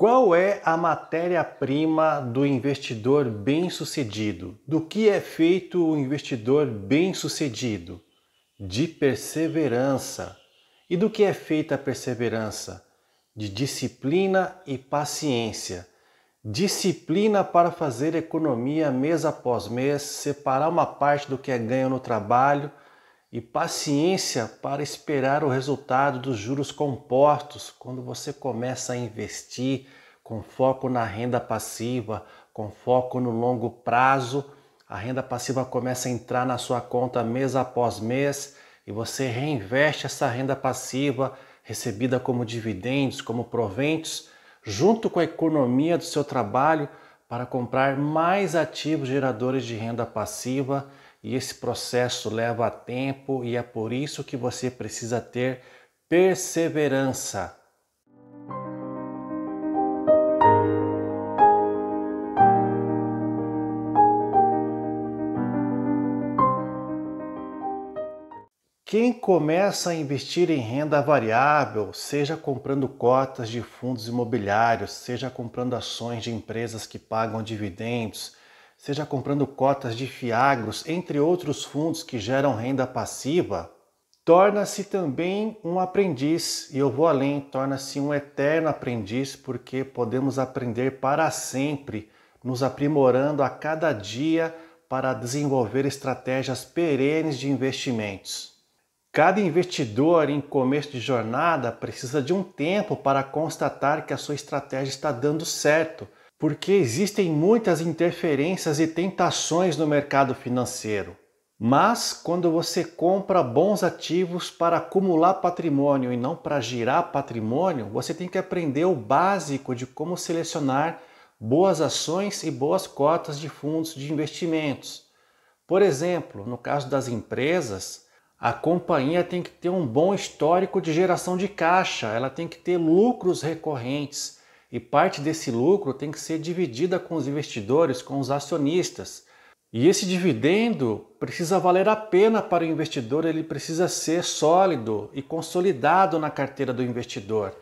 Qual é a matéria-prima do investidor bem-sucedido? Do que é feito o investidor bem-sucedido? De perseverança. E do que é feita a perseverança? De disciplina e paciência. Disciplina para fazer economia mês após mês, separar uma parte do que é ganho no trabalho e paciência para esperar o resultado dos juros compostos quando você começa a investir com foco na renda passiva, com foco no longo prazo. A renda passiva começa a entrar na sua conta mês após mês e você reinveste essa renda passiva recebida como dividendos, como proventos, junto com a economia do seu trabalho para comprar mais ativos geradores de renda passiva e esse processo leva tempo e é por isso que você precisa ter perseverança. Quem começa a investir em renda variável, seja comprando cotas de fundos imobiliários, seja comprando ações de empresas que pagam dividendos, seja comprando cotas de fiagros, entre outros fundos que geram renda passiva, torna-se também um aprendiz. E eu vou além, torna-se um eterno aprendiz, porque podemos aprender para sempre, nos aprimorando a cada dia para desenvolver estratégias perenes de investimentos. Cada investidor em começo de jornada precisa de um tempo para constatar que a sua estratégia está dando certo porque existem muitas interferências e tentações no mercado financeiro. Mas quando você compra bons ativos para acumular patrimônio e não para girar patrimônio, você tem que aprender o básico de como selecionar boas ações e boas cotas de fundos de investimentos. Por exemplo, no caso das empresas, a companhia tem que ter um bom histórico de geração de caixa, ela tem que ter lucros recorrentes e parte desse lucro tem que ser dividida com os investidores, com os acionistas. E esse dividendo precisa valer a pena para o investidor, ele precisa ser sólido e consolidado na carteira do investidor.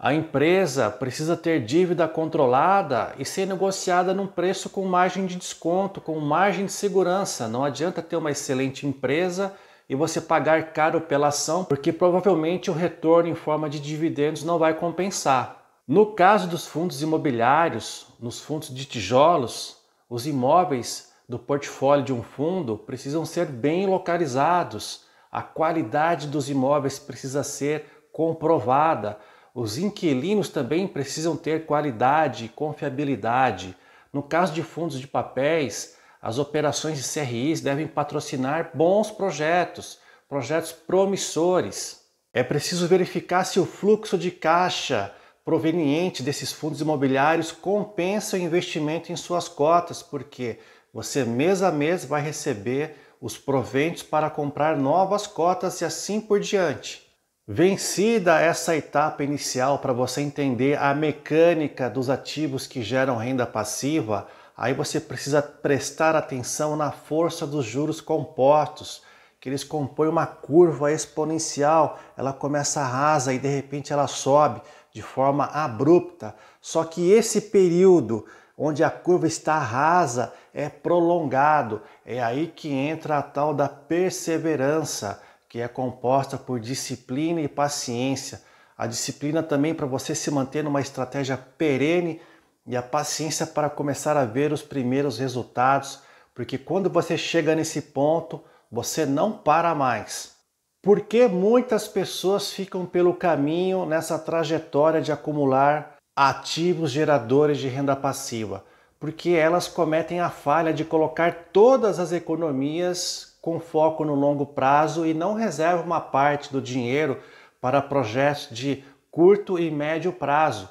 A empresa precisa ter dívida controlada e ser negociada num preço com margem de desconto, com margem de segurança. Não adianta ter uma excelente empresa e você pagar caro pela ação, porque provavelmente o retorno em forma de dividendos não vai compensar. No caso dos fundos imobiliários, nos fundos de tijolos, os imóveis do portfólio de um fundo precisam ser bem localizados, a qualidade dos imóveis precisa ser comprovada, os inquilinos também precisam ter qualidade e confiabilidade. No caso de fundos de papéis, as operações de CRIs devem patrocinar bons projetos, projetos promissores. É preciso verificar se o fluxo de caixa proveniente desses fundos imobiliários compensa o investimento em suas cotas, porque você mês a mês vai receber os proventos para comprar novas cotas e assim por diante. Vencida essa etapa inicial para você entender a mecânica dos ativos que geram renda passiva, aí você precisa prestar atenção na força dos juros compostos, que eles compõem uma curva exponencial, ela começa rasa e de repente ela sobe de forma abrupta. Só que esse período onde a curva está rasa é prolongado. É aí que entra a tal da perseverança, que é composta por disciplina e paciência. A disciplina também para você se manter numa estratégia perene e a paciência para começar a ver os primeiros resultados, porque quando você chega nesse ponto, você não para mais. Por que muitas pessoas ficam pelo caminho nessa trajetória de acumular ativos geradores de renda passiva? Porque elas cometem a falha de colocar todas as economias com foco no longo prazo e não reservam uma parte do dinheiro para projetos de curto e médio prazo.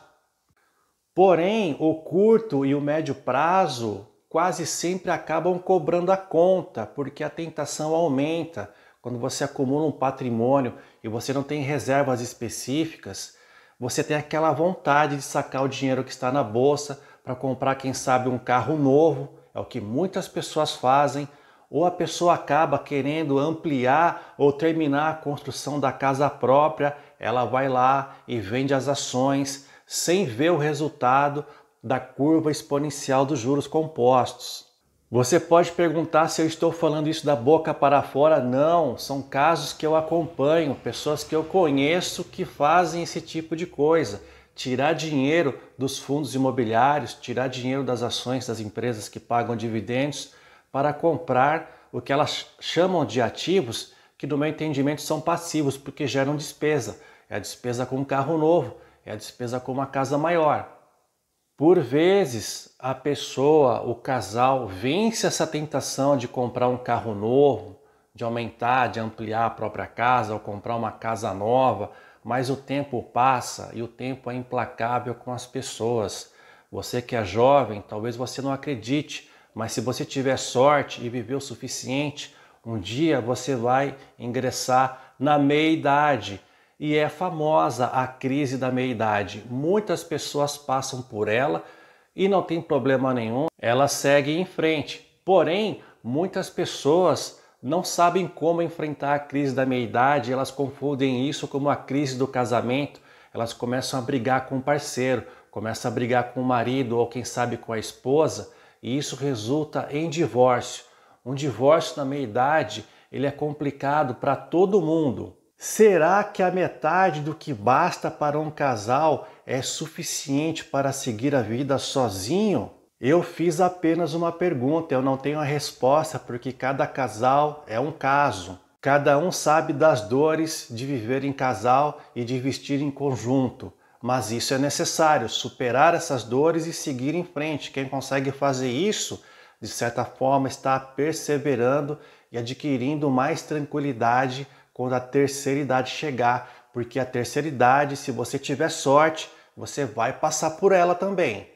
Porém, o curto e o médio prazo quase sempre acabam cobrando a conta, porque a tentação aumenta quando você acumula um patrimônio e você não tem reservas específicas, você tem aquela vontade de sacar o dinheiro que está na bolsa para comprar, quem sabe, um carro novo, é o que muitas pessoas fazem, ou a pessoa acaba querendo ampliar ou terminar a construção da casa própria, ela vai lá e vende as ações, sem ver o resultado da curva exponencial dos juros compostos. Você pode perguntar se eu estou falando isso da boca para fora. Não, são casos que eu acompanho, pessoas que eu conheço que fazem esse tipo de coisa. Tirar dinheiro dos fundos imobiliários, tirar dinheiro das ações das empresas que pagam dividendos para comprar o que elas chamam de ativos, que no meu entendimento são passivos, porque geram despesa. É a despesa com um carro novo, é a despesa com uma casa maior. Por vezes, a pessoa, o casal, vence essa tentação de comprar um carro novo, de aumentar, de ampliar a própria casa ou comprar uma casa nova, mas o tempo passa e o tempo é implacável com as pessoas. Você que é jovem, talvez você não acredite, mas se você tiver sorte e viver o suficiente, um dia você vai ingressar na meia-idade e é famosa a crise da meia-idade. Muitas pessoas passam por ela e não tem problema nenhum, elas seguem em frente. Porém, muitas pessoas não sabem como enfrentar a crise da meia-idade, elas confundem isso como a crise do casamento, elas começam a brigar com o parceiro, começam a brigar com o marido ou quem sabe com a esposa, e isso resulta em divórcio. Um divórcio na meia-idade, ele é complicado para todo mundo. Será que a metade do que basta para um casal é suficiente para seguir a vida sozinho? Eu fiz apenas uma pergunta, eu não tenho a resposta porque cada casal é um caso. Cada um sabe das dores de viver em casal e de vestir em conjunto, mas isso é necessário, superar essas dores e seguir em frente. Quem consegue fazer isso, de certa forma, está perseverando e adquirindo mais tranquilidade quando a terceira idade chegar, porque a terceira idade, se você tiver sorte, você vai passar por ela também.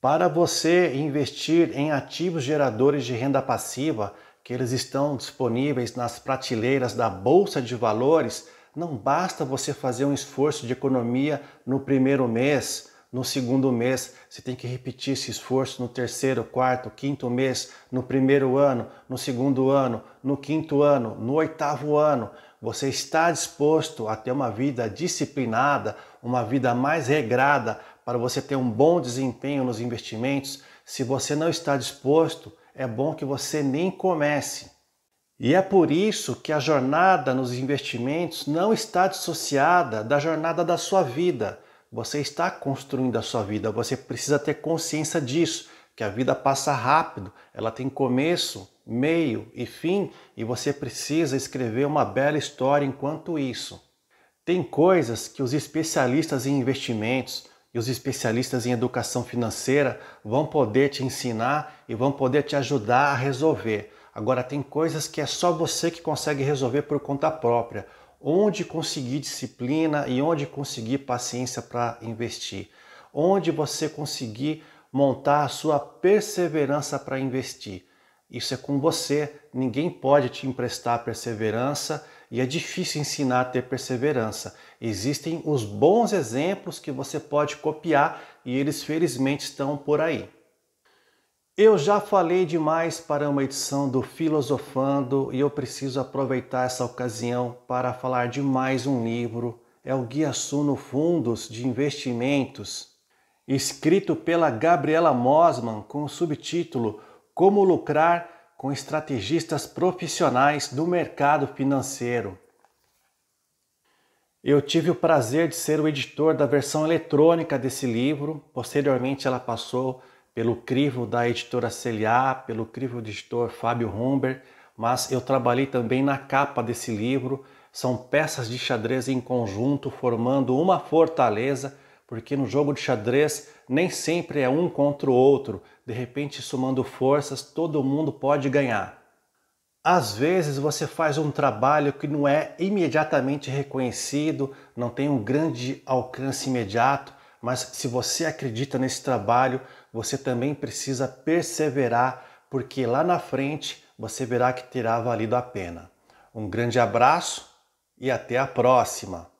Para você investir em ativos geradores de renda passiva, que eles estão disponíveis nas prateleiras da bolsa de valores, não basta você fazer um esforço de economia no primeiro mês, no segundo mês, você tem que repetir esse esforço no terceiro, quarto, quinto mês, no primeiro ano, no segundo ano, no quinto ano, no oitavo ano. Você está disposto a ter uma vida disciplinada, uma vida mais regrada para você ter um bom desempenho nos investimentos? Se você não está disposto, é bom que você nem comece. E é por isso que a jornada nos investimentos não está dissociada da jornada da sua vida. Você está construindo a sua vida, você precisa ter consciência disso, que a vida passa rápido, ela tem começo, meio e fim, e você precisa escrever uma bela história enquanto isso. Tem coisas que os especialistas em investimentos e os especialistas em educação financeira vão poder te ensinar e vão poder te ajudar a resolver. Agora, tem coisas que é só você que consegue resolver por conta própria onde conseguir disciplina e onde conseguir paciência para investir, onde você conseguir montar a sua perseverança para investir. Isso é com você, ninguém pode te emprestar perseverança e é difícil ensinar a ter perseverança. Existem os bons exemplos que você pode copiar e eles felizmente estão por aí. Eu já falei demais para uma edição do Filosofando e eu preciso aproveitar essa ocasião para falar de mais um livro. É o Guia Suno Fundos de Investimentos, escrito pela Gabriela Mosman com o subtítulo Como Lucrar com Estrategistas Profissionais do Mercado Financeiro. Eu tive o prazer de ser o editor da versão eletrônica desse livro, posteriormente ela passou pelo crivo da editora CLA, pelo crivo do editor Fábio Humber, mas eu trabalhei também na capa desse livro. São peças de xadrez em conjunto formando uma fortaleza, porque no jogo de xadrez nem sempre é um contra o outro. De repente, somando forças, todo mundo pode ganhar. Às vezes você faz um trabalho que não é imediatamente reconhecido, não tem um grande alcance imediato, mas se você acredita nesse trabalho, você também precisa perseverar, porque lá na frente você verá que terá valido a pena. Um grande abraço e até a próxima!